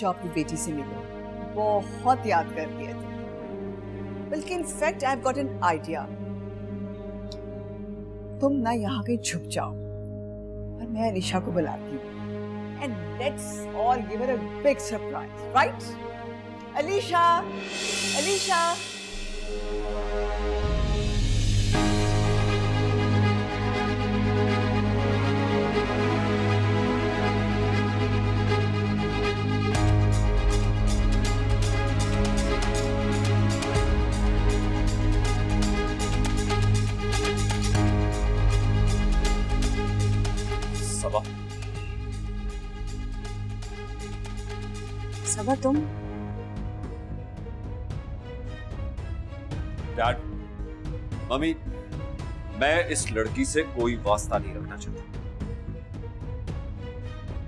جو آپ کی بیٹی سے ملا بہت یاد کر دیا تھے۔ بلکہ in fact I got an idea تم نہ یہاں کہیں چھپ جاؤ۔ اور میں انشا کو بلاتی ہوں۔ Let's all give her a big surprise right Alicia! Alicia! ہوا تم ڈیڈ ممی میں اس لڑکی سے کوئی واسطہ نہیں رکھنا چاہتا۔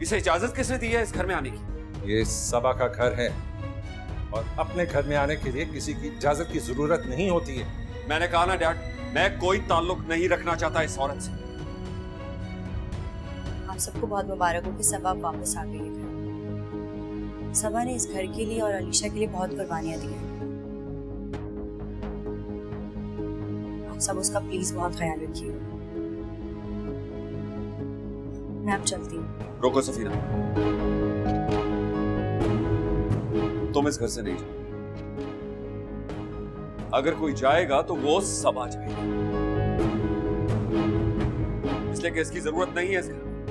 اسے اجازت کس نے دی ہے اس گھر میں آنے کی؟ یہ سبا کا گھر ہے اور اپنے گھر میں آنے کے لیے کسی کی اجازت کی ضرورت نہیں ہوتی ہے۔ میں نے کہا نا ڈیڈ میں کوئی تعلق نہیں رکھنا چاہتا اس عورت سے۔ آپ سب کو بہت مبارک ہو کہ سبا واپس آ گئی ہے سبا نے اس گھر کے لیے اور علیشہ کے لیے بہت قربانیاں دی ہیں۔ آپ سب اس کا پلیز بہت خیال رکھیے۔ میں اب چلتی ہوں۔ روکو سفیرہ۔ تم اس گھر سے نہیں جاؤ۔ اگر کوئی جائے گا تو وہ سبا جائے گا۔ اس لیے کہ اس کی ضرورت نہیں ہے اس گھر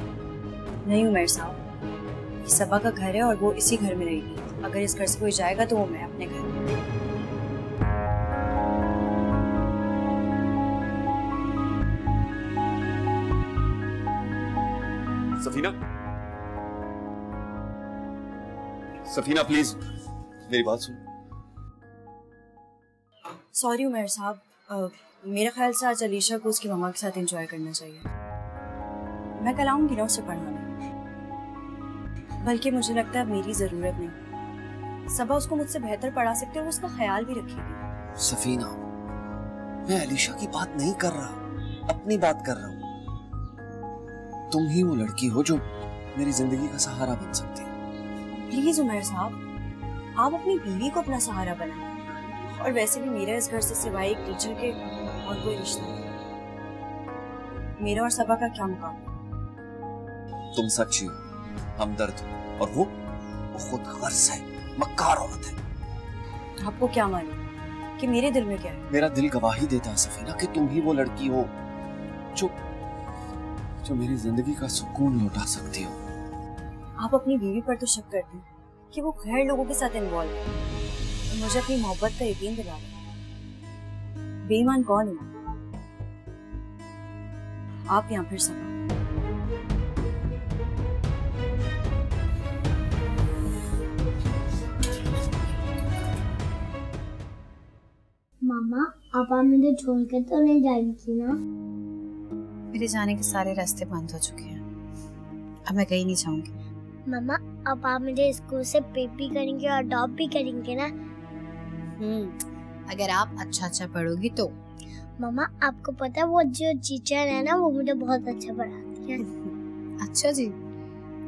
نہیں عمیر صاحب۔ یہ سبا کا گھر ہے اور وہ اسی گھر میں رہے گی۔ اگر اس گھر سے کوئی جائے گا تو وہ میں اپنے گھر۔ میں سفینہ؟ سفینہ پلیز میری بات سنو سوری عمر صاحب میرے خیال سے آج علیشہ کو اس کی مما کے ساتھ انجوائے کرنا چاہیے۔ میں کل آؤں گی نوٹ سے پڑھنا۔ بلکہ مجھے لگتا ہے میری ضرورت نہیں۔ سبا اس کو مجھ سے بہتر پڑھا سکتے ہو اس کا خیال بھی رکھے گی۔ سفینہ میں علیشہ کی بات نہیں کر رہا اپنی بات کر رہا ہوں۔ تم ہی وہ لڑکی ہو جو میری زندگی کا سہارا بن سکتی پلیز عمر صاحب آپ اپنی بیوی کو اپنا سہارا بنائیں۔ اور ویسے بھی میرا اس گھر سے سوائے ایک ٹیچر کے اور کوئی رشتہ نہیں۔ میرا اور سبا کا کیا مقام تم سچی ہو۔ ہمدرد اور وہ وہ خود غرص ہے مکار عورت ہے۔ آپ کو کیا معلوم؟ کہ میرے دل میں کیا ہے؟ میرا دل گواہی دیتا ہے سفینہ کہ تم ہی وہ لڑکی ہو جو جو میری زندگی کا سکون لوٹا سکتی ہو۔ آپ اپنی بیوی پر تو شک کرتے ہیں کہ وہ غیر لوگوں کے ساتھ انوال ہے۔ اور مجھے اپنی محبت کا یقین دلا رہا ہے بے ایمان کون ہے؟ آپ یہاں پھر سمجھ ماما آپ آپ مجھے چھوڑ کے تو نہیں جائیں گی نا۔ میرے جانے کے سارے رستے بند ہو چکے ہیں۔ اب میں کہیں نہیں جاؤں گی۔ ماما اب آپ مجھے اسکول سے پیپ بھی کریں گے اور ڈاپ بھی کریں گے نا۔ ہوں اگر آپ اچھا اچھا پڑھو گی تو۔ ماما آپ کو پتا وہ جو ٹیچر ہے نا وہ مجھے بہت اچھا پڑھاتی ہے۔ اچھا جی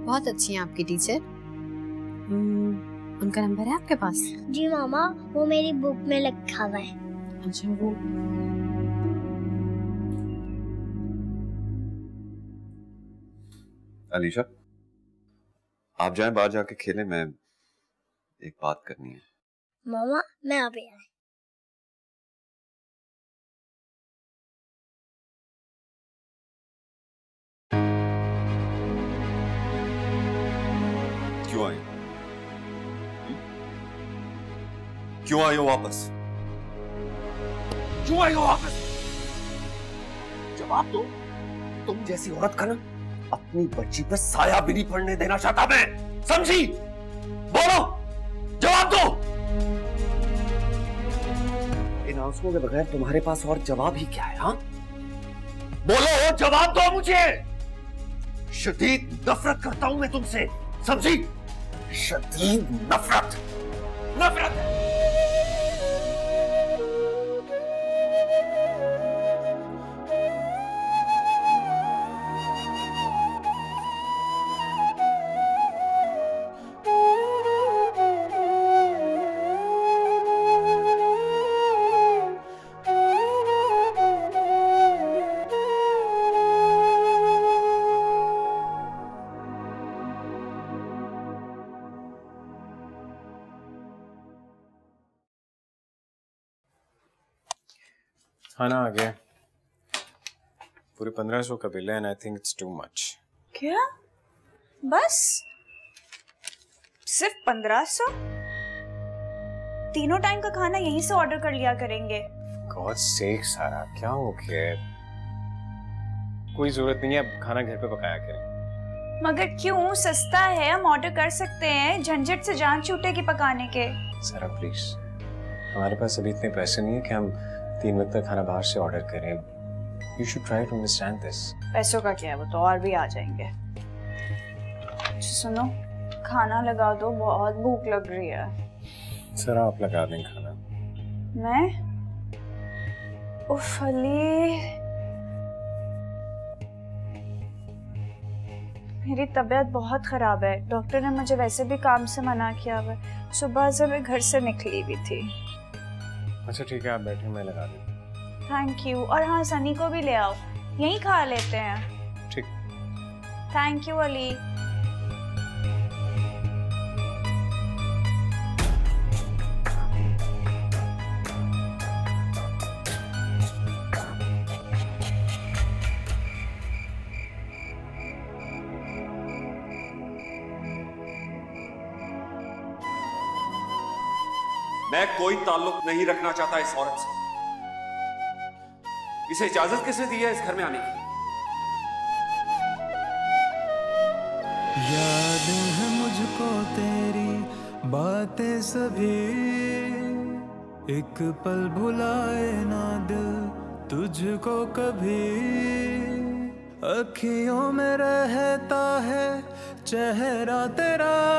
بہت اچھی ہیں آپ کی ٹیچر۔ ان کا نمبر ہے آپ کے پاس؟ جی ماما وہ میری بک میں لکھا ہوا ہے۔ اچھا وہ علیشا آپ جائیں باہر جا کے کھیلیں میں ایک بات کرنی ہے ماما میں آپ ہی آئے کیوں آئے کیوں آئے ہو واپس کیوں آئی ہو واپس۔ جواب دو تم جیسی عورت کا نا اپنی بچی پہ سایہ بھی نہیں پڑنے دینا چاہتا میں۔ سمجھی؟ بولو۔ جواب دو۔ ان آنسو کے بغیر تمہارے پاس اور جواب ہی کیا ہے ہاں؟ بولو، جواب دو مجھے۔ شدید نفرت کرتا ہوں میں تم سے۔ سمجھی؟ شدید نفرت۔ نفرت۔ کھانا آ گیا پورے پندرہ سو کا بل ہے and I think it's too much کیا؟ بس؟ صرف پندرہ سو؟ تینوں ٹائم کا کھانا یہیں سے آرڈر کر لیا کریں گے۔ گاڈ سیک سارا کیا ہو گیا؟ کوئی ضرورت نہیں ہے اب کھانا گھر پہ پکایا کریں۔ مگر کیوں؟ سستا ہے ہم آرڈر کر سکتے ہیں جھنجھٹ سے جان چھوٹے کی پکانے کے۔ سارا پلیز ہمارے پاس ابھی اتنے پیسے نہیں ہیں کہ ہم تین وقت کھانا باہر سے آرڈر کریں۔ You should try to understand this پیسوں کا کیا ہے؟ وہ تو اور بھی آ جائیں گے۔ اچھا سنو۔ کھانا لگا دو بہت بھوک لگ رہی ہے۔ سر آپ لگا دیں کھانا۔ میں؟ اف علی۔ میری طبیعت بہت خراب ہے۔ ڈاکٹر نے مجھے ویسے بھی کام سے منع کیا ہوا۔ صبح سے میں گھر سے نکلی بھی تھی۔ اچھا ٹھیک ہے آپ بیٹھیں میں لگا دوں تھینک یو اور ہاں سنی کو بھی لے آؤ۔ یہیں کھا لیتے ہیں۔ ٹھیک۔ تھینک یو علی میں کوئی تعلق نہیں رکھنا چاہتا اس عورت سے۔ اسے اجازت کس نے دی ہے اس گھر میں آنے کی؟ یاد ہے مجھ کو تیری باتیں سبھی۔ ایک پل بھلائے نہ دل تجھ کو کبھی۔ اکھیوں میں رہتا ہے چہرہ تیرا۔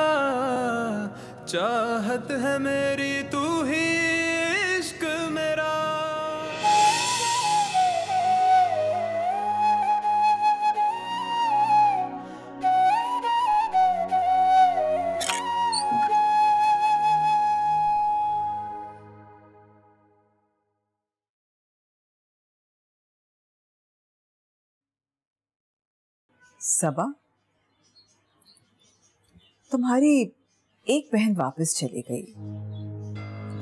چاہت ہے میری سبا تمہاری ایک بہن واپس چلی گئی۔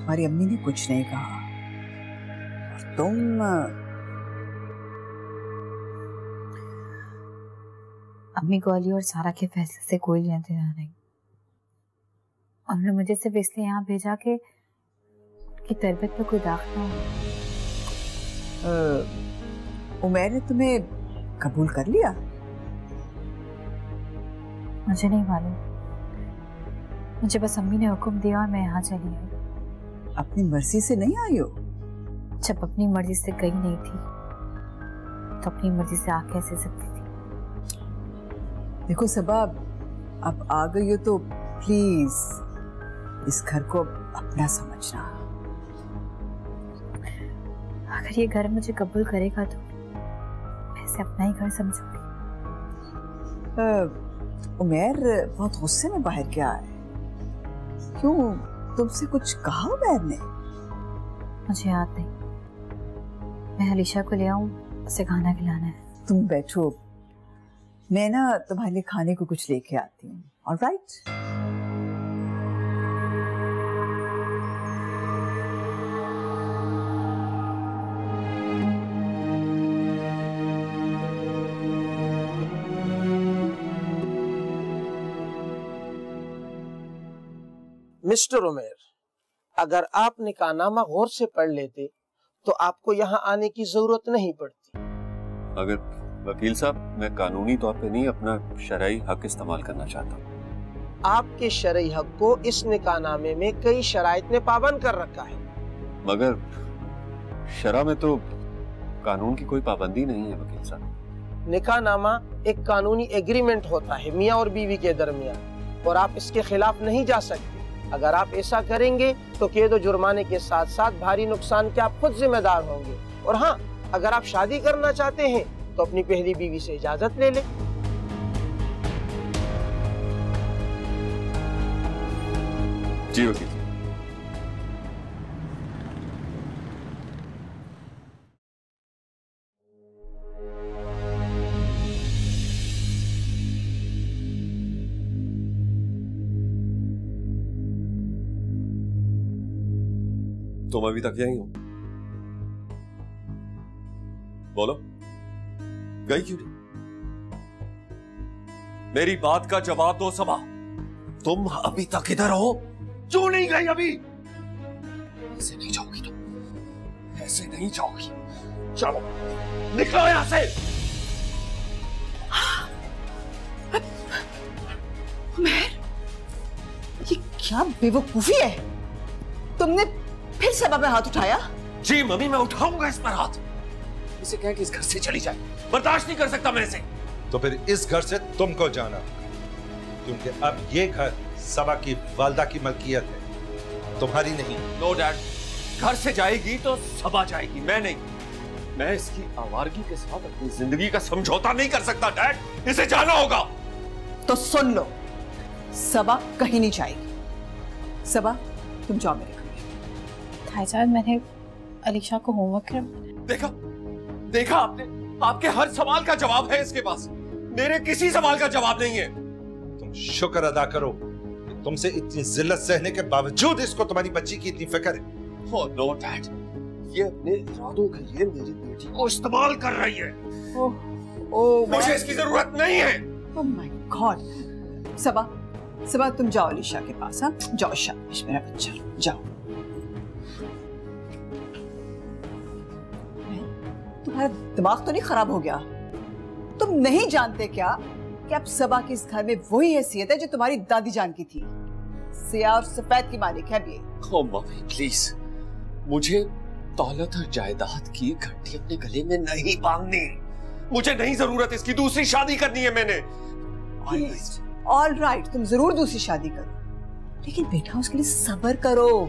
تمہاری امی نے کچھ نہیں کہا۔ اور تم امی گولی اور سارا کے فیصلے سے کوئی لینا دینا نہیں۔ انہوں نے مجھے صرف اس لیے یہاں بھیجا کہ کی تربیت میں کوئی داخلہ نہ ہو۔ عمیر نے تمہیں قبول کر لیا؟ مجھے نہیں معلوم۔ مجھے بس امی نے حکم دیا اور میں یہاں چلی ہوں اپنی مرضی سے نہیں آئی ہو؟ جب اپنی مرضی سے گئی نہیں تھی تو اپنی مرضی سے آ کیسے سکتی تھی؟ دیکھو سباب اب آ گئی ہو تو پلیز اس گھر کو اپنا سمجھنا۔ اگر یہ گھر مجھے قبول کرے گا تو میں اسے اپنا ہی گھر سمجھوں گی۔ عمیر بہت غصے میں باہر کیا ہے۔ کیوں؟ تم سے کچھ کہا عمیر نے؟ مجھے یاد نہیں۔ میں علیشہ کو لے آؤں اسے کھانا کھلانا ہے۔ تم بیٹھو۔ میں نا تمہارے لیے کھانے کو کچھ لے کے آتی ہوں۔ اور رائٹ right? مسٹر عمیر اگر آپ نکانامہ غور سے پڑھ لیتے تو آپ کو یہاں آنے کی ضرورت نہیں پڑتی۔ اگر وکیل صاحب میں قانونی طور پہ نہیں اپنا شرعی حق استعمال کرنا چاہتا ہوں۔ آپ کے شرعی حق کو اس نکاح نامے میں کئی شرائط نے پابند کر رکھا ہے۔ مگر شرع میں تو قانون کی کوئی پابندی نہیں ہے وکیل صاحب۔ نکاح نامہ ایک قانونی ایگریمنٹ ہوتا ہے میاں اور بیوی کے درمیان اور آپ اس کے خلاف نہیں جا سکتے۔ اگر آپ ایسا کریں گے تو قید و جرمانے کے ساتھ ساتھ بھاری نقصان کے آپ خود ذمہ دار ہوں گے۔ اور ہاں اگر آپ شادی کرنا چاہتے ہیں تو اپنی پہلی بیوی سے اجازت لے لیں۔ جی وکیل۔ تم ابھی تک یہیں ہو بولو گئی کیوں نہیں میری بات کا جواب دو سبا تم ابھی تک ادھر ہو کیوں نہیں گئی ابھی ایسے نہیں جاؤ گی تم ایسے نہیں جاؤ گی چلو نکلو یہاں سے مہر یہ کیا بے وقوفی ہے تم نے اس سبب میں ہاتھ اٹھایا جی ممی میں اٹھاؤں گا اس پر ہاتھ اسے کہیں کہ اس گھر سے چلی جائے برداشت نہیں کر سکتا میں اسے تو پھر اس گھر سے تم کو جانا کیونکہ اب یہ گھر سبا کی والدہ کی ملکیت ہے تمہاری نہیں نو ڈیڈ گھر سے جائے گی تو سبا جائے گی میں نہیں میں اس کی آوارگی کے ساتھ اپنی زندگی کا سمجھوتا نہیں کر سکتا ڈیڈ اسے جانا ہوگا تو سن لو سبا کہیں نہیں جائے گی سبا تم جاؤ میرے گھر بھائی صاحب میں نے علی شاہ کو ہوم ورک کرم دیکھا؟ دیکھا آپ نے؟ آپ کے ہر سوال کا جواب ہے اس کے پاس۔ میرے کسی سوال کا جواب نہیں ہے۔ تم شکر ادا کرو کہ تم سے اتنی ذلت سہنے کے باوجود اس کو تمہاری بچی کی اتنی فکر ہے۔ اوہ نو ڈیڈ یہ اپنے ارادوں کے لیے میری بیٹی کو استعمال کر رہی ہے۔ oh, مجھے اس کی ضرورت نہیں ہے۔ اوہ مائی گاڈ سبا سبا تم جاؤ علی شاہ کے پاس ہاں؟ جاؤ شاہ میرا بچہ۔ جاؤ۔ تمہارا دماغ تو نہیں خراب ہو گیا؟ تم نہیں جانتے کیا کہ اب سبا کی اس گھر میں وہی حیثیت ہے جو تمہاری دادی جان کی تھی؟ سیاہ اور سفید کی مالک ہے بھی یہ۔ Oh, پلیز مجھے دولت اور جائیداد کی گھنٹی اپنے گلے میں نہیں باندھنی۔ مجھے نہیں ضرورت اس کی دوسری شادی کرنی ہے میں نے۔ آل رائٹ تم ضرور دوسری شادی کرو۔ لیکن بیٹا اس کے لیے صبر کرو۔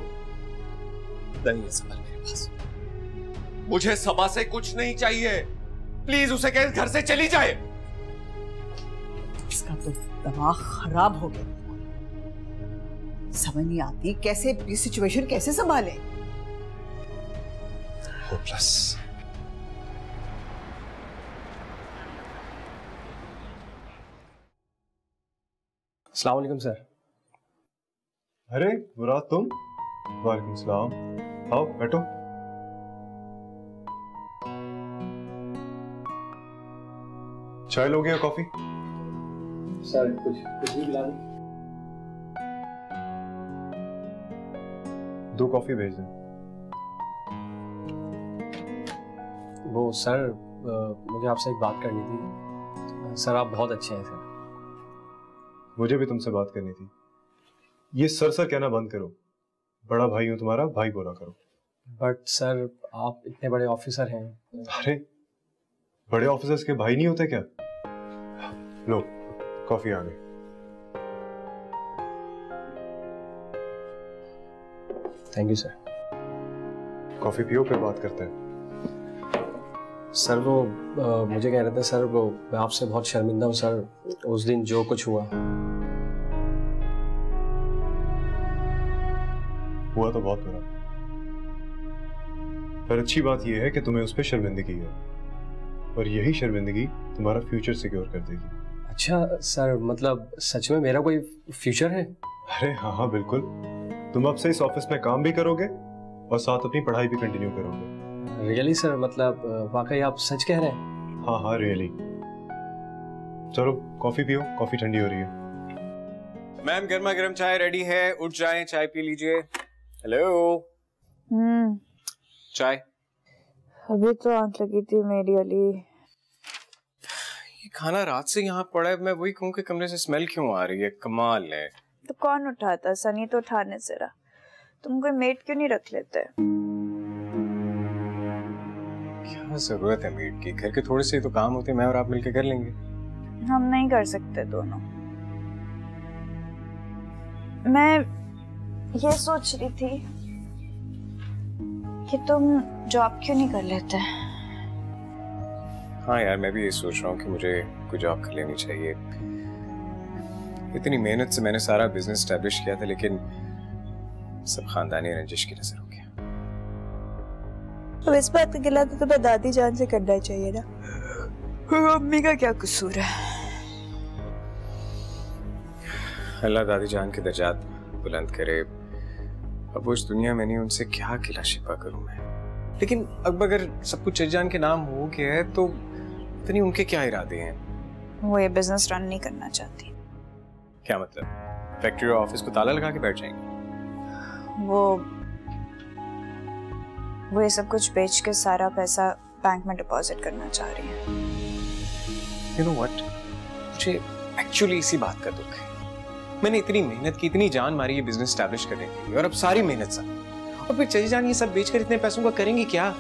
نہیں ہے صبر میرے پاس۔ مجھے سبا سے کچھ نہیں چاہیے۔ پلیز اسے کہیں گھر سے چلی جائے۔ اس کا تو دماغ خراب ہو گیا۔ سمجھ نہیں آتی کیسے یہ سچویشن کیسے سنبھالے۔ ہوپلس السلام علیکم سر۔ ارے مراد تم؟ وعلیکم السلام۔ آؤ بیٹھو۔ چائے لوگے یا کافی؟ سر کچھ بھی پلا دو کافی بھیج دیں۔ وہ سر مجھے آپ سے ایک بات کرنی تھی۔ سر آپ بہت اچھے ہیں سر۔ مجھے بھی تم سے بات کرنی تھی۔ یہ سر سر کہنا بند کرو۔ بڑا بھائی ہوں تمہارا بھائی بولا کرو۔ بٹ سر آپ اتنے بڑے آفیسر ہیں۔ ارے بڑے آفیسر کے بھائی نہیں ہوتے کیا؟ لو کافی آ تھینک یو سر کافی پیو پھر بات کرتے ہیں سر وہ مجھے کہہ رہے تھے سر وہ میں آپ سے بہت شرمندہ ہوں سر اس دن جو کچھ ہوا ہوا تو بہت برا پر اچھی بات یہ ہے کہ تمہیں اس پہ شرمندگی ہے اور یہی شرمندگی تمہارا فیوچر سیکیور کر دے گی اچھا سر مطلب سچ میں میرا کوئی فیوچر ہے؟ ارے ہاں ہاں بالکل۔ تم اب سے اس آفس میں کام بھی کرو گے اور ساتھ اپنی پڑھائی بھی کنٹینیو کرو گے۔ ریئلی سر مطلب واقعی آپ سچ کہہ رہے ہیں؟ ہاں ہاں ریئلی چلو کافی پیو کافی ٹھنڈی ہو رہی ہے۔ میم گرما گرم چائے ریڈی ہے۔ اٹھ جائیں چائے پی لیجیے۔ ہیلو چائے۔ ابھی تو آنکھ لگی تھی میری علی۔ کھانا رات سے یہاں پڑا ہے میں وہی کہوں کہ کمرے سے سمیل کیوں آ رہی ہے؟ کمال ہے۔ تو کون اٹھاتا سنی تو اٹھانے سے رہا تم کوئی میٹ کیوں نہیں رکھ لیتے؟ کیا ضرورت ہے میٹ کی؟ گھر کے تھوڑے سے تو کام ہوتے میں اور آپ مل کے کر لیں گے۔ ہم نہیں کر سکتے دونوں۔ میں یہ سوچ رہی تھی کہ تم جاب کیوں نہیں کر لیتے؟ ہاں یار میں بھی یہ سوچ رہا ہوں کہ مجھے کوئی جاب کر لینی چاہیے۔ اتنی محنت سے میں نے سارا بزنس اسٹیبلش کیا تھا لیکن سب خاندانی رنجش کی نظر ہو گیا۔ اب اس بات کا گلا تو تمہیں دادی جان سے کرنا چاہیے نا۔ امی کا کیا قصور ہے؟ اللہ دادی جان کے درجات بلند کرے۔ اب اس دنیا میں نہیں ان سے کیا کلا شفا کروں میں؟ لیکن اب اگر سب کچھ جان کے نام ہو گیا ہے تو پتہ ان کے کیا ارادے ہیں؟ وہ یہ بزنس رن نہیں کرنا چاہتی۔ کیا مطلب؟ فیکٹری اور آفس کو تالا لگا کے بیٹھ جائیں گے؟ وہ وہ یہ سب کچھ بیچ کے سارا پیسہ بینک میں ڈپوزٹ کرنا چاہ رہی ہیں۔ یو نو وٹ مجھے ایکچولی اسی بات کا دکھ ہے۔ میں نے اتنی محنت کی اتنی جان ماری یہ بزنس اسٹیبلش کرنے کے لیے اور اب ساری محنت سب۔ اور پھر چلی جان یہ سب بیچ کر اتنے پیسوں کا کریں گی کیا؟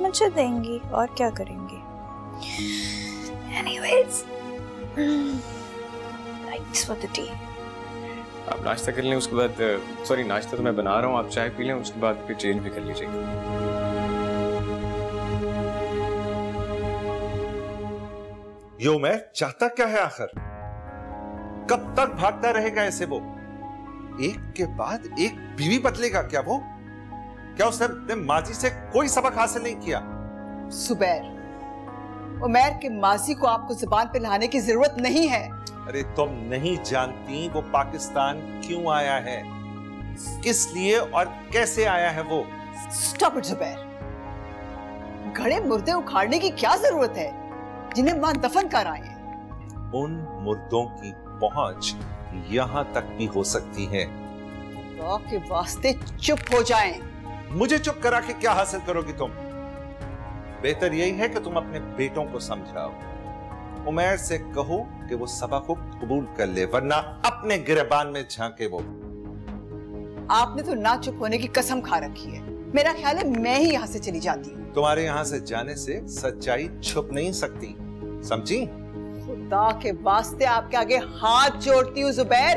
مجھے دیں گی اور کیا کریں گی Anyways, thanks for the tea. آپ ناشتہ کر لیں اس کے بعد سوری ناشتہ تو میں بنا رہا ہوں آپ چائے پی لیں اس کے بعد پھر چینج بھی کر لیجیے یو میں چاہتا کیا ہے آخر؟ کب تک بھاگتا رہے گا ایسے وہ؟ ایک کے بعد ایک بیوی بدلے گا کیا وہ؟ کیا اس نے ماضی سے کوئی سبق حاصل نہیں کیا؟ سبیر عمیر کے ماضی کو آپ کو زبان پہ لانے کی ضرورت نہیں ہے۔ ارے تم نہیں جانتی وہ پاکستان کیوں آیا ہے کس لیے اور کیسے آیا ہے وہ؟ سٹاپ اٹ زبیر گھڑے مردے اکھاڑنے کی کیا ضرورت ہے؟ جنہیں ماں دفن کر آئے ان مردوں کی پہنچ یہاں تک بھی ہو سکتی ہے۔ کے واسطے چپ ہو جائیں۔ مجھے چپ کرا کے کیا حاصل کرو گی تم؟ بہتر یہی ہے کہ تم اپنے بیٹوں کو سمجھاؤ۔ عمیر سے کہو کہ وہ سبا کو قبول کر لے ورنہ اپنے گریبان میں جھانکے وہ۔ آپ نے تو نہ چپ ہونے کی قسم کھا رکھی ہے۔ میرا خیال ہے میں ہی یہاں سے چلی جاتی ہوں۔ تمہارے یہاں سے جانے سے سچائی چھپ نہیں سکتی۔ سمجھی؟ خدا کے واسطے آپ کے آگے ہاتھ جوڑتی ہوں زبیر۔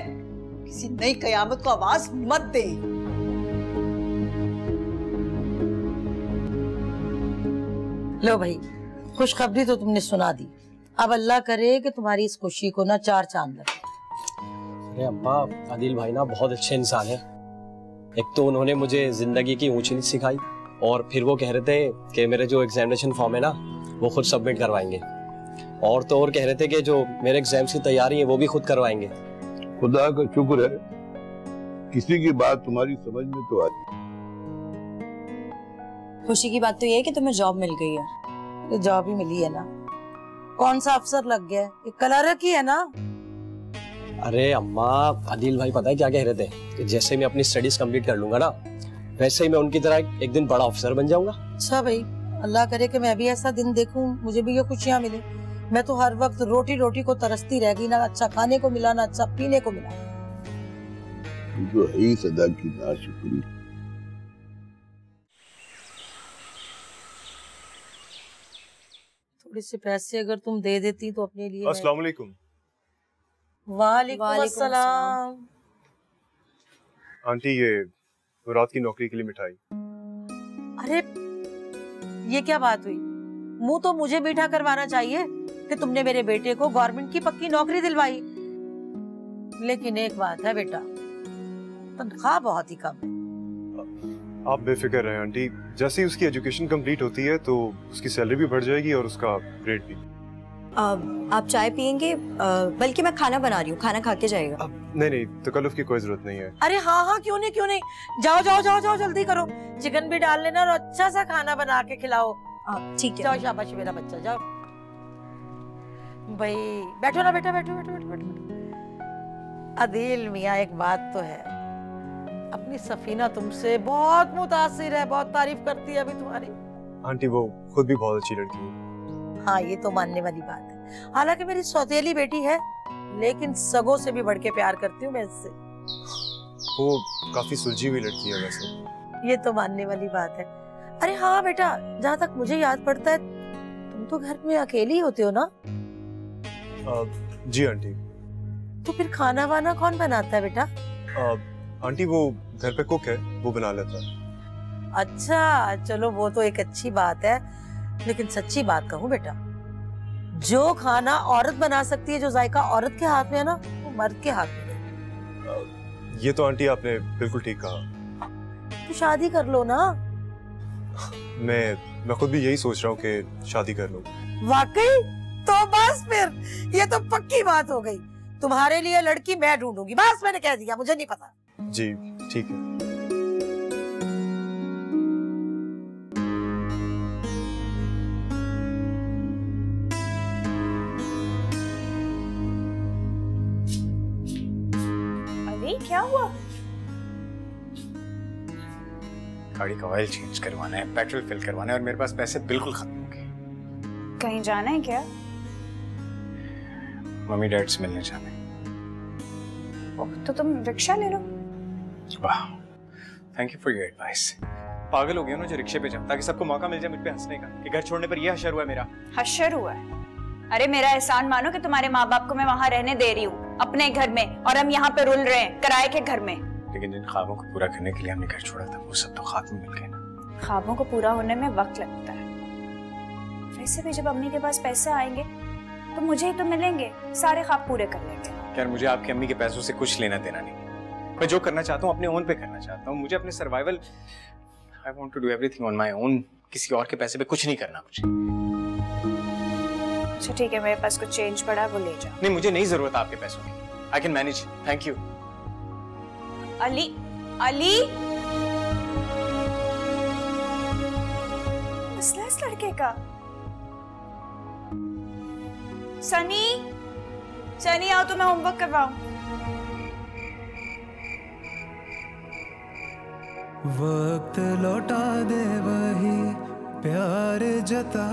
کسی نئی قیامت کو آواز مت دیں۔ لو بھائی خوشخبری تو تم نے سنا دی۔ اب اللہ کرے کہ تمہاری اس خوشی کو نہ چار چاند لگے۔ ارے ابا عدیل بھائی نا بہت اچھے انسان ہیں۔ ایک تو انہوں نے مجھے زندگی کی اونچی نہیں سکھائی اور پھر وہ کہہ رہے تھے کہ میرے جو ایگزامنیشن فارم ہے نا وہ خود سبمٹ کروائیں گے۔ اور تو اور کہہ رہے تھے کہ جو میرے ایگزامس کی تیاری ہے وہ بھی خود کروائیں گے۔ خدا کا شکر ہے کسی کی بات تمہاری سمجھ میں تو آتی۔ خوشی کی بات تو یہ ہے کہ تمہیں جاب مل گئی ہے۔ جاب ہی ملی ہے نا۔ کون سا افسر لگ گیا یہ کلرک ہی ہے نا۔ ارے اماں عدیل بھائی پتہ ہے کیا کہہ رہے تھے؟ کہ جیسے میں اپنی سٹڈیز کمپلیٹ کر لوں گا نا ویسے ہی میں ان کی طرح ایک دن بڑا افسر بن جاؤں گا۔ اچھا بھائی اللہ کرے کہ میں بھی ایسا دن دیکھوں مجھے بھی یہ خوشیاں ملے میں تو ہر وقت روٹی روٹی کو ترستی رہ گی نہ اچھا کھانے کو ملا نہ اچھا پینے کو ملا۔ جو ہے صدا کی ناشکری۔ تھوڑے سے پیسے اگر تم دے دیتی تو اپنے لیے السلام علیکم۔ وعلیکم السلام۔ آنٹی یہ رات کی نوکری کے لیے مٹھائی۔ ارے یہ کیا بات ہوئی؟ منہ تو مجھے میٹھا کروانا چاہیے کہ تم نے میرے بیٹے کو گورنمنٹ کی پکی نوکری دلوائی۔ لیکن ایک بات ہے بیٹا تنخواہ بہت ہی کم ہے۔ آپ بے فکر رہیں آنٹی۔ جیسے ہی اس کی ایجوکیشن کمپلیٹ ہوتی ہے تو اس کی سیلری بھی بڑھ جائے گی اور اس کا گریڈ بھی۔ آپ چائے پئیں گے؟ بلکہ میں کھانا بنا رہی ہوں کھانا کھا کے جائے گا۔ نہیں نہیں تکلف کی کوئی ضرورت نہیں ہے۔ ارے ہاں ہاں کیوں نہیں کیوں نہیں؟ جاؤ جاؤ جاؤ جاؤ جلدی کرو۔ چکن بھی ڈال لینا اور اچھا سا کھانا بنا کے کھلاؤ۔ ٹھیک ہے۔ جاؤ شاباش میرا بچہ جاؤ۔ بھائی بیٹھو نا بیٹا بیٹھو بیٹھو بیٹھو بیٹھو۔ عدیل میاں ایک بات تو ہے۔ اپنی سفینہ تم سے بہت متاثر ہے بہت تعریف کرتی ہے ابھی تمہاری۔ آنٹی وہ خود بھی بہت اچھی لڑکی ہے۔ ہاں یہ تو ماننے والی بات ہے۔ حالانکہ میری سوتیلی بیٹی ہے لیکن سگوں سے بھی بڑھ کے پیار کرتی ہوں میں اس سے۔ وہ کافی سلجھی ہوئی لڑکی ہے ویسے۔ یہ تو ماننے والی بات ہے۔ ارے ہاں بیٹا جہاں تک مجھے یاد پڑتا ہے تم تو گھر میں اکیلی ہوتے ہو نا؟ جی آنٹی۔ تو پھر کھانا وانا کون بناتا ہے بیٹا؟ آنٹی وہ گھر پہ کوک ہے وہ بنا لیتا اچھا چلو وہ تو ایک اچھی بات ہے لیکن سچی بات کہوں بیٹا جو کھانا عورت بنا سکتی ہے جو ذائقہ عورت کے ہاتھ میں ہے نا وہ مرد کے ہاتھ میں نہیں یہ تو آنٹی آپ نے بالکل ٹھیک کہا۔ تو شادی کر لو نا۔ میں میں خود بھی یہی سوچ رہا ہوں کہ شادی کر لوں۔ واقعی؟ تو بس پھر یہ تو پکی بات ہو گئی۔ تمہارے لیے لڑکی میں ڈھونڈوں گی بس میں نے کہہ دیا مجھے نہیں پتا۔ جی ٹھیک ہے۔ گاڑی کا آئل چینج کروانا ہے پیٹرول فل کروانا ہے اور میرے پاس پیسے بالکل ختم ہو گئے کہیں جانا ہے کیا؟ ممی ڈیڈ سے ملنے جانا ہے۔ تو تم رکشہ لے لو۔ Thank you for your advice پاگل ہو گیا نا جو رکشے پہ جاؤں تاکہ سب کو موقع مل جائے مجھ پہ ہنسنے کا کہ گھر چھوڑنے پر یہ حشر ہوا ہے میرا حشر ہوا ہے ارے میرا احسان مانو کہ تمہارے ماں باپ کو میں وہاں رہنے دے رہی ہوں اپنے گھر میں اور ہم یہاں پہ رول رہے ہیں کرائے کے گھر میں لیکن جن خوابوں کو پورا کرنے کے لیے ہم نے گھر چھوڑا تھا وہ سب تو خاتمے مل گئے نا خوابوں کو پورا ہونے میں وقت لگتا ہے ویسے بھی جب امی کے پاس پیسے آئیں گے تو مجھے ہی تو ملیں گے سارے خواب پورے کر لیں گے یار مجھے آپ کی امی کے پیسوں سے کچھ لینا دینا نہیں میں جو کرنا چاہتا ہوں اپنے اون پہ کرنا چاہتا ہوں۔ مجھے اپنے survival I want to do everything on my own کسی اور کے پیسے پہ کچھ نہیں کرنا مجھے۔ اچھا ٹھیک ہے میرے پاس کچھ چینج پڑا ہے وہ لے جاؤ۔ نہیں مجھے نہیں ضرورت آپ کے پیسوں کی۔ I can manage thank you Ali Ali! مسئلہ اس لڑکے کا۔ سنی سنی آؤ تو میں ہوم ورک کرواؤں۔ وقت لوٹا دے وہی پیار جتا۔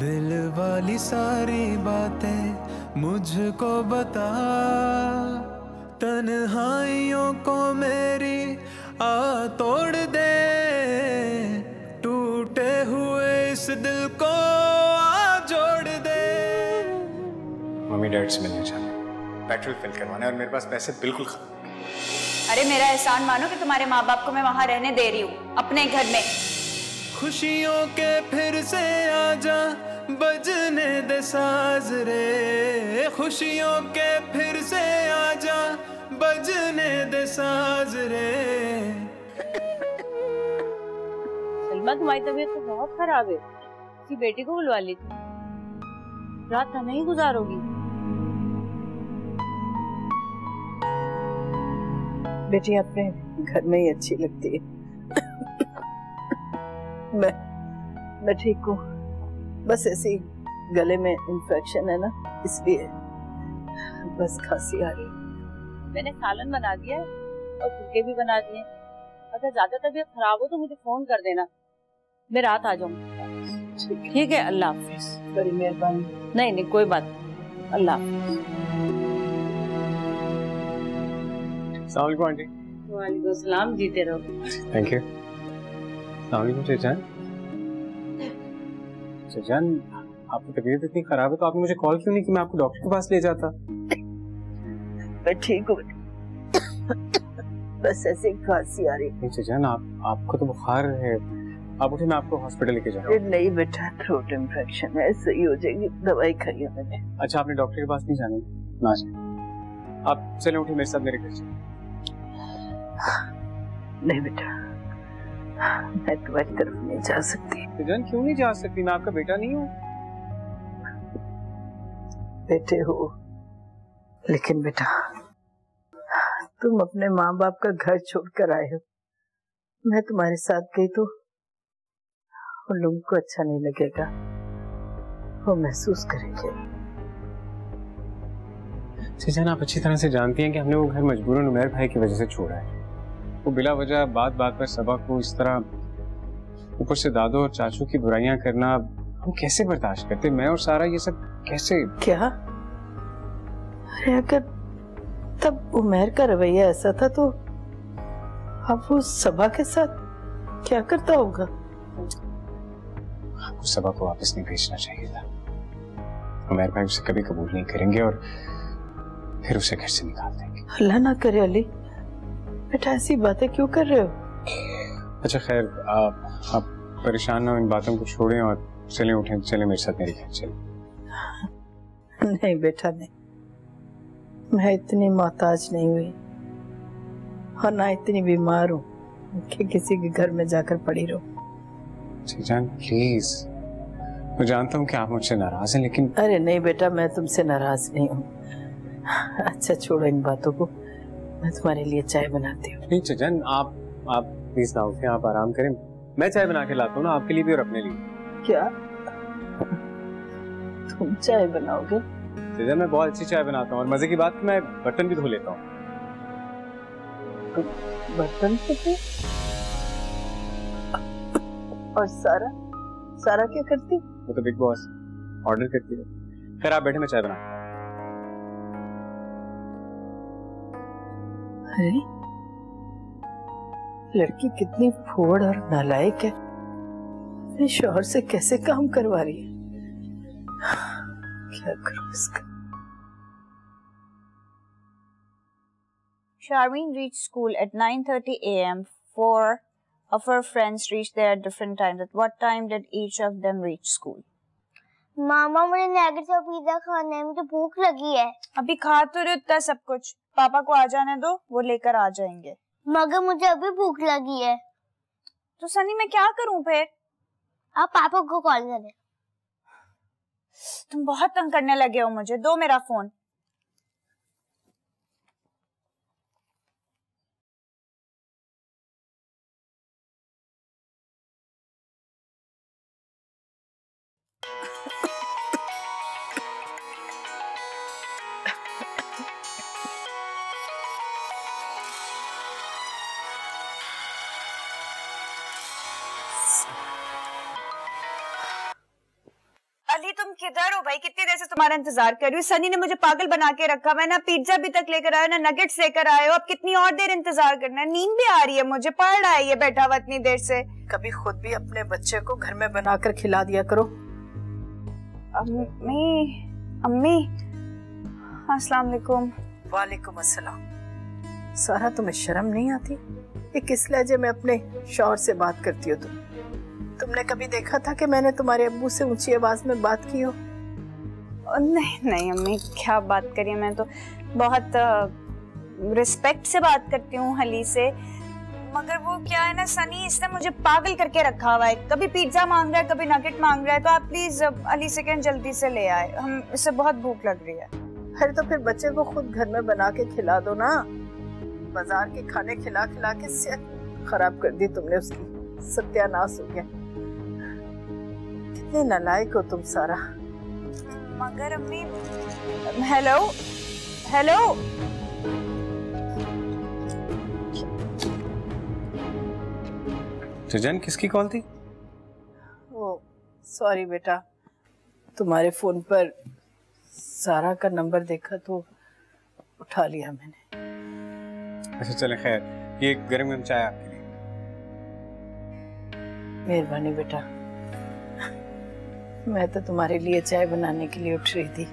دل والی ساری باتیں مجھ کو بتا۔ تنہائیوں کو میری آ توڑ دے۔ ٹوٹے ہوئے اس دل کو آ جوڑ دے۔ ممی ڈیڈ سے ملنے جانا پیٹرول فل کروانا اور میرے پاس پیسے بالکل ختم ارے میرا احسان مانو کہ تمہارے ماں باپ کو میں وہاں رہنے دے رہی ہوں اپنے گھر میں۔ خوشیوں کے پھر سے آجا بجنے دے ساز رے خوشیوں کے پھر سے آجا بجنے دے ساز رے سلمہ تمہاری طبیعت تو بہت خراب ہے۔ اسی بیٹی کو بلوا لیتی رات تنہائی گزارو گی بیٹی اپنے گھر میں ہی اچھی لگتی ہے۔ میں میں ٹھیک ہوں۔ بس ایسے گلے میں انفیکشن ہے نا اس لیے بس کھانسی آ رہی میں نے سالن بنا دیا ہے اور پھلکے بھی بنا دیے۔ اگر زیادہ طبیعت خراب ہو تو مجھے فون کر دینا۔ میں رات آ جاؤں۔ ٹھیک ہے اللہ حافظ۔ بڑی مہربانی۔ نہیں نہیں کوئی بات نہیں۔ اللہ حافظ۔ السلام علیکم آنٹی۔ وعلیکم السلام جیتے رہو۔ تھینک یو السلام علیکم آپ کی طبیعت اتنی خراب ہے تو آپ نے مجھے کال کیوں نہیں میں آپ کو ڈاکٹر کے پاس لے جاتا۔ میں ٹھیک ہوں۔ بس ایسے کھانسی آ رہی۔ ہے آپ کو تو بخار ہے۔ آپ اٹھے میں آپ کو ہاسپٹل لے کے جاؤں۔ نہیں بیٹا تھروٹ انفیکشن ہے صحیح ہو جائے گی۔ دوائی کھائی اچھا آپ نے ڈاکٹر کے پاس نہیں جانا۔ نہ۔ آپ چلیں اٹھے میرے ساتھ میرے گھر سے۔ نہیں بیٹا میں تمہاری طرف نہیں جا سکتی۔ سجن کیوں نہیں جا سکتی؟ میں آپ کا بیٹا نہیں ہوں۔ بیٹے ہو لیکن بیٹا تم اپنے ماں باپ کا گھر چھوڑ کر آئے ہو۔ میں تمہارے ساتھ گئی تو ان لوگوں کو اچھا نہیں لگے گا۔ وہ محسوس کریں گے۔ سجن آپ اچھی طرح سے جانتی ہیں کہ ہم نے وہ گھر مجبوراً عمیر بھائی کی وجہ سے چھوڑا ہے۔ کو بلا وجہ بات بات پر سبا کو اس طرح اوپر سے دادو اور چاچو کی برائیاں کرنا ہم کیسے برداشت کرتے؟ میں اور سارا یہ سب کیسے؟ کیا؟ ارے اگر تب عمیر کا رویہ ایسا تھا تو اب وہ سبا کے ساتھ کیا کرتا ہوگا؟ آپ کو سبا کو واپس نہیں بھیجنا چاہیے تھا۔ عمیر بھائی اسے کبھی قبول نہیں کریں گے اور پھر اسے گھر سے نکال دیں گے۔ اللہ نہ کرے علی۔ بیٹا ایسی باتیں کیوں کر رہے ہو؟ اچھا خیر آپ آپ پریشان نہ ہو ان باتوں کو چھوڑیں اور چلیں اٹھیں چلیں میرے ساتھ میری گھر چلیں۔ نہیں بیٹا نہیں۔ میں اتنی محتاج نہیں ہوئی اور نہ اتنی بیمار ہوں کہ کسی کے گھر میں جا کر پڑی رہو جی اچھا جان پلیز۔ میں جانتا ہوں کہ آپ مجھ سے ناراض ہیں لیکن ارے نہیں بیٹا میں تم سے ناراض نہیں ہوں۔ اچھا چھوڑو ان باتوں کو۔ میں تمہارے لیے چائے بناتی ہوں۔ ٹھیک ہے آپ آپ پلیز نہ اٹھیں آپ آرام کریں۔ میں چائے بنا کے لاتا ہوں نا آپ کے لیے بھی اور اپنے لیے۔ کیا؟ تم چائے بناؤ گے؟ سیزن میں بہت اچھی چائے بناتا ہوں اور مزے کی بات میں برتن بھی دھو لیتا ہوں۔ برتن اور سارا؟ سارا کیا کرتی؟ وہ تو بگ باس آرڈر کرتی ہے۔ خیر آپ بیٹھے میں چائے بناتا ہوں۔ ہے لڑکی کتنی پھوڑ اور نالائک ہے اپنے شوہر سے کیسے کام کروا رہی ہے کیا کروں اس کا Charmeen reached school at 9.30 a.m. Four of her friends reached there at different times. At what time did each of them reach school? ماما مجھے نیگٹو پیزا کھانا ہے مجھے بھوک لگی ہے ابھی کھا تو رہے اتنا سب کچھ پاپا کو آ جانے دو وہ لے کر آ جائیں گے۔ مگر مجھے ابھی بھوک لگی ہے۔ تو سنی میں کیا کروں پھر؟ آپ پاپا کو کال کریں۔ تم بہت تنگ کرنے لگے ہو مجھے۔ دو میرا فون۔ کدھر ہو بھائی؟ کتنی دیر سے تمہارا انتظار کر رہی ہوں؟ سنی نے مجھے پاگل بنا کے رکھا۔ ہوا ہے نہ پیزا بھی تک لے کر آئے ہو نہ نگٹس لے کر آئے ہو اب کتنی اور دیر انتظار کرنا ہے؟ نیند بھی آ رہی ہے مجھے پڑ رہا ہے یہ بیٹھا ہوا اتنی دیر سے۔ کبھی خود بھی اپنے بچے کو گھر میں بنا کر کھلا دیا کرو۔ امی امی۔ ہاں، السلام علیکم۔ وعلیکم السلام۔ سارا تمہیں شرم نہیں آتی؟ یہ کس لہجے میں اپنے شوہر سے بات کرتی ہو تم؟ تم نے کبھی دیکھا تھا کہ میں نے تمہارے ابو سے اونچی آواز میں بات کی ہو؟ نہیں نہیں امی کیا بات کری میں تو بہت رسپیکٹ سے بات کرتی ہوں حلی سے۔ مگر وہ کیا ہے نا سنی اس نے مجھے پاگل کر کے رکھا ہوا ہے۔ کبھی پیزا مانگ رہا ہے کبھی نگٹ مانگ رہا ہے۔ تو آپ پلیز علی سے کہیں جلدی سے لے آئے۔ ہم اسے بہت بھوک لگ رہی ہے۔ ارے تو پھر بچے کو خود گھر میں بنا کے کھلا دو نا۔ بازار کے کھانے کھلا کھلا کے صحت خراب کر دی تم نے اس کی۔ ستیہ ناس ہو گیا۔ کتنے نلائق ہو تم سارا؟ مگر امی ہیلو ہیلو۔ سجن کس کی کال تھی؟ سوری بیٹا تمہارے فون پر سارا کا نمبر دیکھا تو اٹھا لیا میں نے۔ اچھا چلے خیر یہ گرم گرم چائے آپ کے لیے۔ مہربانی بیٹا۔ میں تو تمہارے لیے چائے بنانے کے لیے اٹھ رہی تھی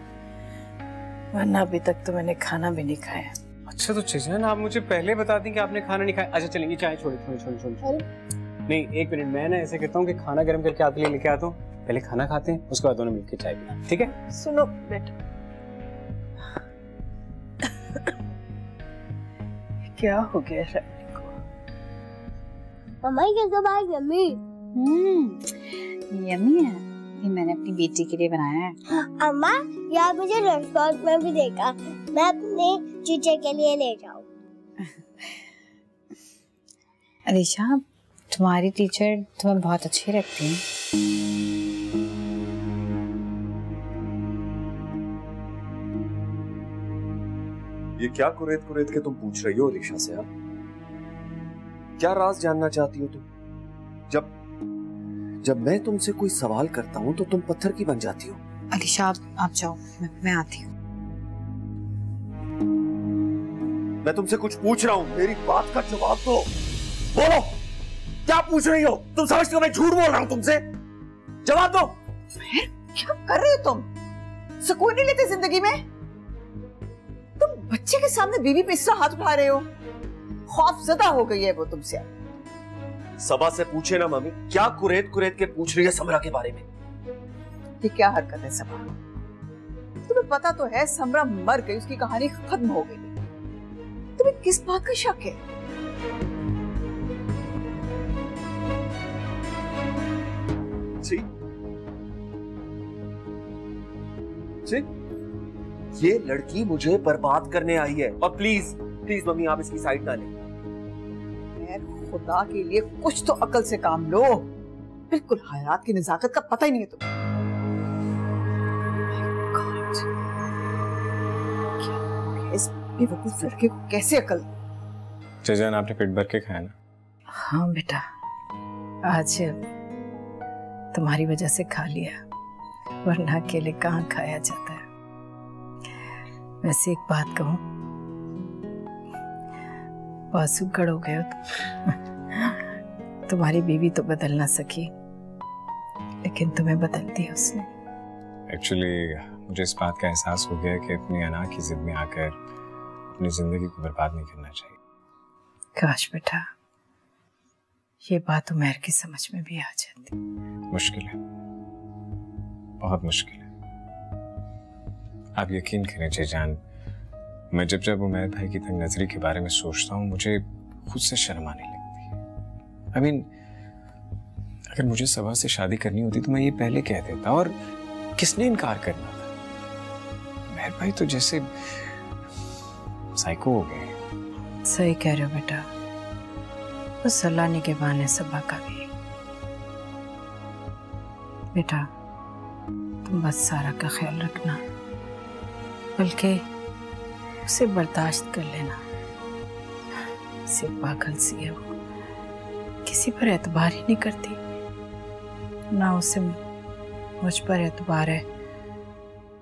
ورنہ ابھی تک تو میں نے کھانا بھی نہیں کھایا۔ اچھا تو چیزن آپ مجھے پہلے بتا دیں کہ آپ نے کھانا نہیں کھایا۔ اچھا چلیں یہ چائے چھوڑی چھوڑی چھوڑی چھوڑی نہیں ایک منٹ میں نا ایسے کہتا ہوں کہ کھانا گرم کر کے آپ کے لیے لے کے آتا ہوں۔ پہلے کھانا کھاتے ہیں اس کے بعد دونوں مل کے چائے پینا ٹھیک ہے؟ سنو بیٹا کیا ہو گیا ممائی کے یمی۔ یمی ہے۔ یہ میں نے اپنی بیٹی کے لیے بنایا ہے۔ اما یار مجھے لنچ باکس میں بھی دیکھا۔ میں اپنے چیچے کے لیے لے جاؤں۔ علیشا تمہاری ٹیچر تمہیں بہت اچھی رکھتی ہیں۔ یہ کیا کوریت کوریت کے تم پوچھ رہی ہو علیشا سے؟ ہاں؟ کیا راز جاننا چاہتی ہو تم؟ جب جب میں تم سے کوئی سوال کرتا ہوں تو تم پتھر کی بن جاتی ہو۔ علی شاہ آپ جاؤ میں آتی ہوں۔ میں تم سے کچھ پوچھ رہا ہوں میری بات کا جواب دو۔ بولو کیا پوچھ رہی ہو؟ تم سمجھتے ہو میں جھوٹ بول رہا ہوں تم سے؟ جواب دو۔ کیا کر رہے ہو تم؟ سکون نہیں لیتے زندگی میں؟ تم بچے کے سامنے بیوی پہ اس طرح ہاتھ اٹھا رہے ہو۔ خوف زدہ ہو گئی ہے وہ تم سے۔ آئے سبا سے پوچھے نا ممی کیا کوریت کوریت کے پوچھ رہی ہے سمرہ کے بارے میں؟ یہ کیا حرکت ہے سبا تمہیں پتا تو ہے سمرہ مر گئی اس کی کہانی ختم ہو گئی۔ تمہیں کس بات کا شک ہے؟ جی۔ جی۔ یہ لڑکی مجھے برباد کرنے آئی ہے۔ اور پلیز پلیز ممی آپ اس کی سائٹ نہ لیں۔ خدا کے لیے کچھ تو عقل سے کام لو۔ بالکل حیات کی نزاکت کا پتہ ہی نہیں ہے تو oh اس بے وقوف لڑکے کو کیسے عقل؟ جان آپ نے پیٹ بھر کے کھایا نا۔ ہاں بیٹا آج تمہاری وجہ سے کھا لیا ورنہ اکیلے کہاں کھایا جاتا ہے؟ ویسے ایک بات کہوں آنسو کھڑ ہو گئے ہو تمہاری بیوی تو بدل نہ سکی لیکن تمہیں بدل دیا اس نے ایکچولی مجھے اس بات کا احساس ہو گیا کہ اپنی انا کی زد میں آ کر اپنی زندگی کو برباد نہیں کرنا چاہیے کاش بیٹا یہ بات عمیر کی سمجھ میں بھی آ جاتی مشکل ہے بہت مشکل ہے آپ یقین کریں جان میں جب جب امید بھائی کی تنگ نظری کے بارے میں سوچتا ہوں، مجھے خود سے شرم آنے لگتی ہے۔ آئی مین اگر مجھے سبا سے شادی کرنی ہوتی تو میں یہ پہلے کہہ دیتا اور کس نے انکار کرنا تھا؟ عمید بھائی تو جیسے سائیکو ہو گئے صحیح کہہ رہے ہو بیٹا۔ اس سلانی کے بانے سبا کا بھی بیٹا، تم بس سارا کا خیال رکھنا۔ بلکہ اسے برداشت کر لینا۔ اسے پاگل سی ہے وہ۔ کسی پر اعتبار ہی نہیں کرتی۔ نہ اسے مجھ پر اعتبار ہے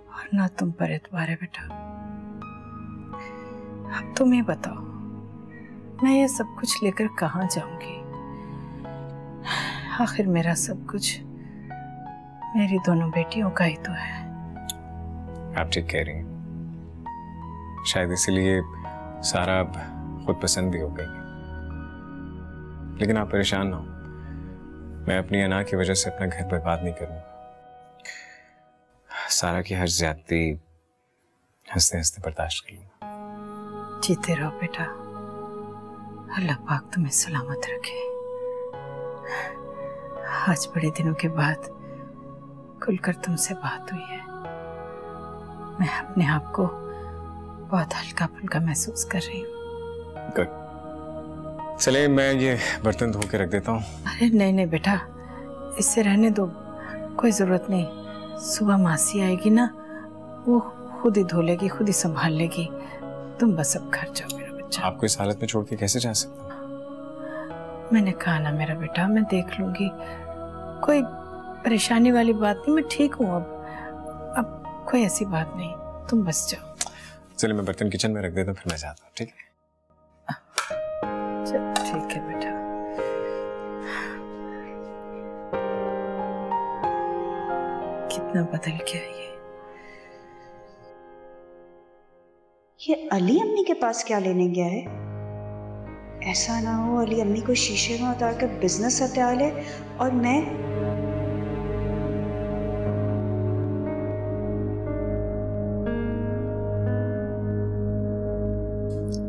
اور نہ تم پر اعتبار ہے بیٹا۔ اب تم یہ بتاؤ، میں یہ سب کچھ لے کر کہاں جاؤں گی؟ آخر میرا سب کچھ میری دونوں بیٹیوں کا ہی تو ہے۔ آپ ٹھیک کہہ رہی ہیں۔ شاید اسی لیے سارا اب خود پسند بھی ہو گئی۔ لیکن آپ پریشان نہ ہوں۔ میں اپنی انا کی وجہ سے اپنا گھر برباد نہیں کروں۔ گا سارا کی ہر زیادتی ہنستے ہنستے برداشت کر لوں۔ گا جیتے رہو بیٹا۔ اللہ پاک تمہیں سلامت رکھے۔ آج بڑے دنوں کے بعد کھل کر تم سے بات ہوئی ہے۔ میں اپنے آپ کو بہت ہلکا پھلکا محسوس کر رہی ہوں۔ گڈ چلے میں یہ برتن دھو کے رکھ دیتا ہوں۔ ارے نہیں نہیں بیٹا اس سے رہنے دو۔ کوئی ضرورت نہیں۔ صبح ماسی آئے گی نا وہ خود ہی دھو لے گی خود ہی سنبھال لے گی۔ تم بس اب گھر جاؤ میرا بچہ۔ آپ کو اس حالت میں چھوڑ کے کیسے جا سکتا ہوں؟ میں نے کہا نا میرا بیٹا میں دیکھ لوں گی۔ کوئی پریشانی والی بات نہیں میں ٹھیک ہوں اب۔ اب کوئی ایسی بات نہیں۔ تم بس جاؤ۔ چلے میں برتن کچن میں رکھ دیتا ہوں پھر میں جاتا ہوں ٹھیک ہے؟ ٹھیک ہے بیٹا۔ کتنا بدل گیا یہ۔ یہ علی امی کے پاس کیا لینے گیا ہے؟ ایسا نہ ہو علی امی کو شیشے میں اتار کر بزنس ہتھیار ہے اور میں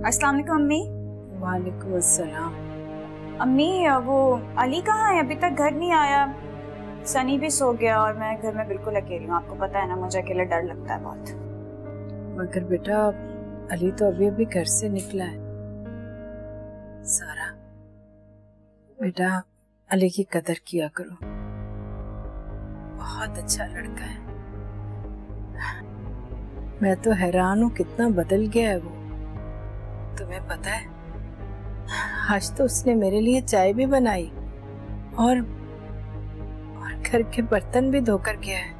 السلام علیکم امی۔ وعلیکم السلام۔ امی وہ علی کہاں ہے؟ ابھی تک گھر نہیں آیا۔ سنی بھی سو گیا اور میں گھر میں بالکل اکیلی ہوں۔ آپ کو پتا ہے نا مجھے اکیلے ڈر لگتا ہے بہت۔ مگر بیٹا علی تو ابھی ابھی گھر سے نکلا ہے۔ سارا۔ بیٹا علی کی قدر کیا کرو۔ بہت اچھا لڑکا ہے۔ میں تو حیران ہوں کتنا بدل گیا ہے وہ۔ تمہیں پتا ہے؟ آج تو اس نے میرے لیے چائے بھی بنائی اور اور گھر کے برتن بھی دھو کر گیا ہے۔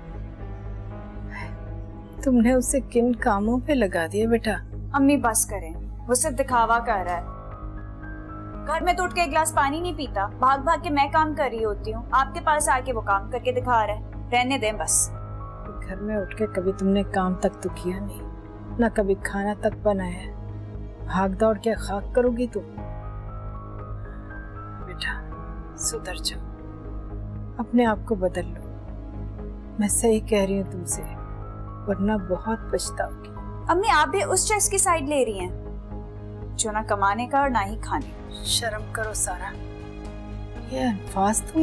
تم نے اسے کن کاموں پہ لگا دیا بیٹا؟ امی بس کریں وہ صرف دکھاوا کر رہا ہے۔ گھر میں تو اٹھ کے ایک گلاس پانی نہیں پیتا بھاگ بھاگ کے میں کام کر رہی ہوتی ہوں۔ آپ کے پاس آ کے وہ کام کر کے دکھا رہا ہے۔ رہنے دیں بس۔ گھر میں اٹھ کے کبھی تم نے کام تک تو کیا نہیں نہ کبھی کھانا تک بنایا بھاگ دوڑ کے خاک کرو گی تو۔ بیٹا سدھر جاؤ۔ اپنے آپ کو بدل لو۔ میں صحیح کہہ رہی ہوں تم سے ورنہ بہت پچھتاؤ گی امی آپ بھی اس شخص کی سائیڈ لے رہی ہیں جو نہ کمانے کا اور نہ ہی کھانے شرم کرو سارا۔ یہ الفاظ تم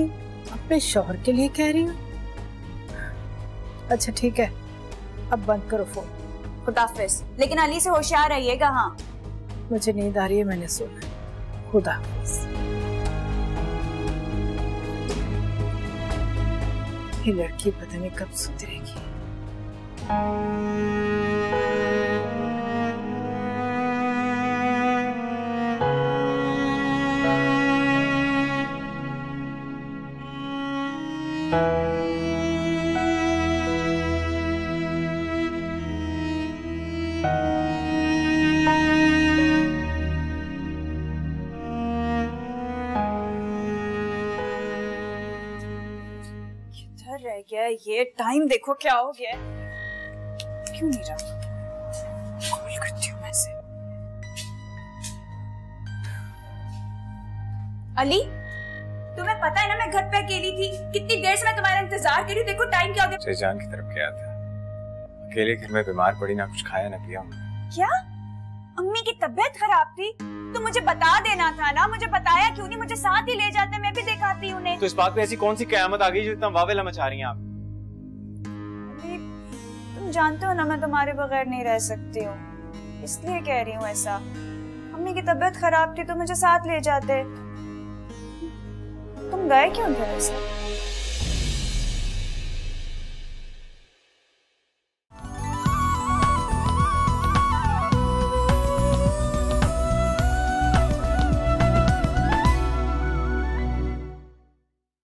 اپنے شوہر کے لیے کہہ رہی ہوں۔ اچھا ٹھیک ہے۔ اب بند کرو فون۔ خدا حافظ لیکن علی سے ہوشیار رہیے گا ہاں۔ مجھے نیند آ رہی ہے، میں نے سونا ہے خدا حافظ یہ لڑکی پتہ نہیں کب سدھرے گی Thank you. گیا ہے یہ ٹائم دیکھو کیا ہو گیا ہے۔ کیوں نہیں رہا؟ کال کرتی ہوں میں سے۔ علی تمہیں پتا ہے نا میں گھر پہ اکیلی تھی۔ کتنی دیر سے میں تمہارا انتظار کری ہوں۔ دیکھو ٹائم کیا ہو گیا۔ شہجان کی طرف کیا تھا؟ اکیلے گھر میں بیمار پڑی نہ کچھ کھایا نہ پیا کیا؟ امی کی طبیعت خراب تھی۔ تو مجھے بتا دینا تھا نا مجھے بتایا کیوں نہیں؟ مجھے ساتھ ہی لے جاتے میں بھی دیکھاتی انہیں۔ تو اس بات پہ ایسی کون سی قیامت آگئی جو اتنا واویلا مچا رہی ہیں آپ؟ تم جانتے ہو نا میں تمہارے بغیر نہیں رہ سکتی ہوں۔ اس لیے کہہ رہی ہوں ایسا۔ امی کی طبیعت خراب تھی تو مجھے ساتھ لے جاتے۔ تم گئے کیوں تھے ویسے